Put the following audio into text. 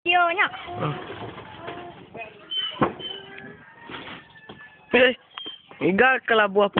Dia banyak. Igal Eh, enggak buah.